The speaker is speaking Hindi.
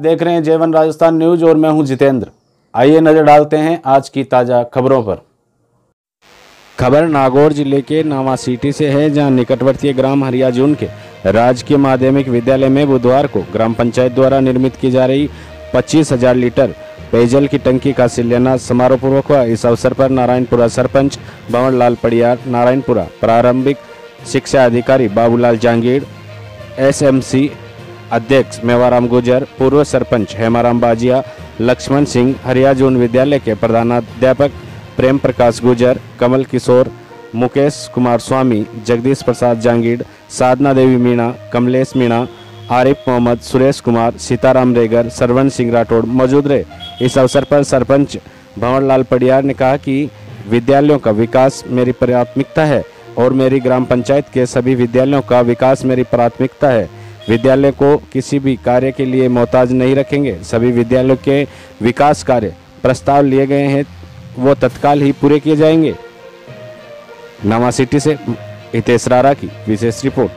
देख रहे हैं जेवन राजस्थान न्यूज़ और मैं हूँ जितेंद्र। आइए नज़र डालते हैं आज की ताज़ा खबरों पर। खबर नागौर ज़िले के नावा सिटी से है, जहाँ निकटवर्ती ग्राम हरियाजून के राजकीय माध्यमिक विद्यालय में बुधवार को ग्राम पंचायत द्वारा निर्मित की जा रही पच्चीस हज़ार लीटर पेयजल की टंकी का शिलान्यास समारोह पूर्वक हुआ। इस अवसर पर नारायणपुरा सरपंच भवन लाल पड़ियार, नारायणपुरा प्रारंभिक शिक्षा अधिकारी बाबूलाल जांगीड़ एसएमसी अध्यक्ष मेवाराम गुजर, पूर्व सरपंच हेमाराम बाजिया, लक्ष्मण सिंह हरिया हरियाजून विद्यालय के प्रधानाध्यापक प्रेम प्रकाश गुजर, कमल किशोर, मुकेश कुमार स्वामी, जगदीश प्रसाद जांगीड़, साधना देवी मीणा, कमलेश मीणा, आरिफ मोहम्मद, सुरेश कुमार, सीताराम रेगर सरवन सिंह राठौड़ मौजूद रहे। इस अवसर पर सरपंच भंवर लाल पडियार ने कहा कि विद्यालयों का विकास मेरी प्राथमिकता है और मेरी ग्राम पंचायत के सभी विद्यालयों का विकास मेरी प्राथमिकता है। विद्यालय को किसी भी कार्य के लिए मोहताज नहीं रखेंगे। सभी विद्यालयों के विकास कार्य प्रस्ताव लिए गए हैं, वो तत्काल ही पूरे किए जाएँगे। नवा सिटी से हितेश रारा की विशेष रिपोर्ट।